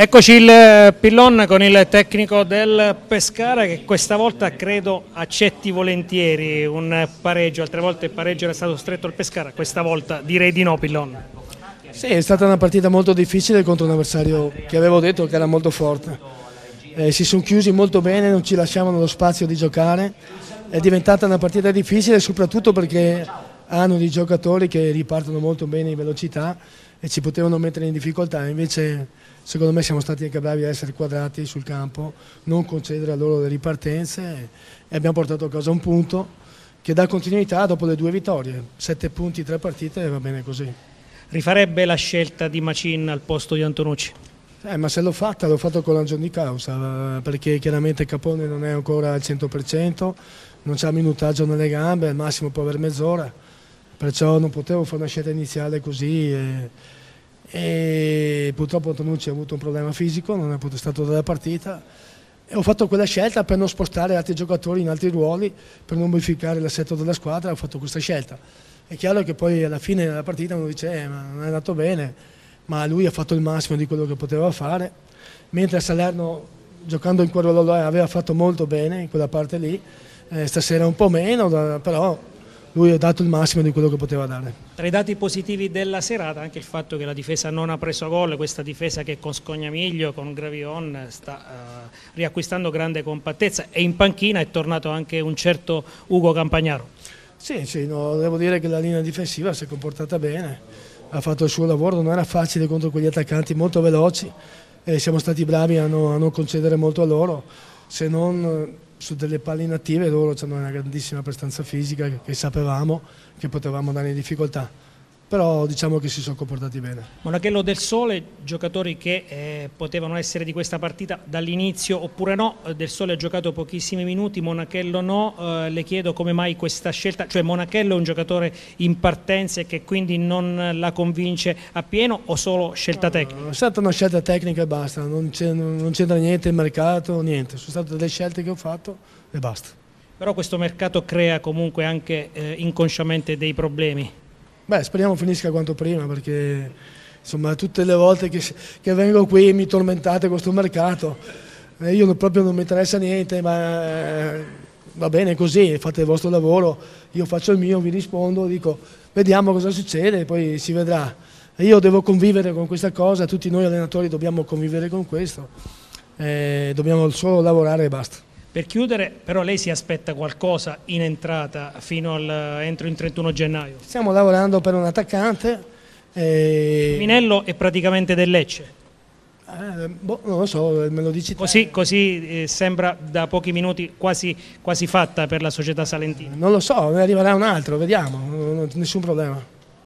Eccoci il Pillon con il tecnico del Pescara che questa volta credo accetti volentieri un pareggio, altre volte il pareggio era stato stretto al Pescara, questa volta direi di no Pillon. Sì, è stata una partita molto difficile contro un avversario che avevo detto che era molto forte. Eh, si sono chiusi molto bene, non ci lasciavano lo spazio di giocare, è diventata una partita difficile soprattutto perché hanno dei giocatori che ripartono molto bene in velocità e ci potevano mettere in difficoltà, invece secondo me siamo stati anche bravi a essere quadrati sul campo, non concedere a loro le ripartenze e abbiamo portato a casa un punto che dà continuità dopo le due vittorie, sette punti, tre partite e va bene così. Rifarebbe la scelta di Macin al posto di Antonucci? Eh, ma se l'ho fatta, l'ho fatto con la di causa, perché chiaramente Capone non è ancora al 100%, non c'ha minutaggio nelle gambe, al massimo può avere mezz'ora perciò non potevo fare una scelta iniziale così e, e purtroppo Antonucci ha avuto un problema fisico, non è stato dalla partita e ho fatto quella scelta per non spostare altri giocatori in altri ruoli, per non modificare l'assetto della squadra, ho fatto questa scelta. È chiaro che poi alla fine della partita uno dice eh, ma non è andato bene, ma lui ha fatto il massimo di quello che poteva fare, mentre a Salerno giocando in quello aveva fatto molto bene in quella parte lì, eh, stasera un po' meno, però lui ha dato il massimo di quello che poteva dare. Tra i dati positivi della serata anche il fatto che la difesa non ha preso gol, questa difesa che con Scognamiglio, con Gravion sta uh, riacquistando grande compattezza e in panchina è tornato anche un certo Ugo Campagnaro. Sì, sì no, devo dire che la linea difensiva si è comportata bene, ha fatto il suo lavoro, non era facile contro quegli attaccanti molto veloci e siamo stati bravi a, no, a non concedere molto a loro, se non su delle palle inattive loro hanno una grandissima prestanza fisica che sapevamo che potevamo dare in difficoltà però diciamo che si sono comportati bene. Monachello del Sole, giocatori che eh, potevano essere di questa partita dall'inizio oppure no, eh, del Sole ha giocato pochissimi minuti, Monachello no, eh, le chiedo come mai questa scelta, cioè Monachello è un giocatore in partenza e che quindi non la convince appieno o solo scelta tecnica? No, è stata una scelta tecnica e basta, non c'entra niente il mercato, niente, sono state delle scelte che ho fatto e basta. Però questo mercato crea comunque anche eh, inconsciamente dei problemi. Beh, speriamo finisca quanto prima perché insomma tutte le volte che, che vengo qui mi tormentate questo mercato. Eh, io proprio non mi interessa niente, ma eh, va bene così, fate il vostro lavoro, io faccio il mio, vi rispondo, dico vediamo cosa succede, poi si vedrà. E io devo convivere con questa cosa, tutti noi allenatori dobbiamo convivere con questo, eh, dobbiamo solo lavorare e basta. Per chiudere, però lei si aspetta qualcosa in entrata fino al, entro il 31 gennaio? Stiamo lavorando per un attaccante. E... Minello è praticamente del Lecce? Eh, boh, non lo so, me lo dici Così, così eh, sembra da pochi minuti quasi, quasi fatta per la società salentina. Non lo so, ne arriverà un altro, vediamo, nessun problema.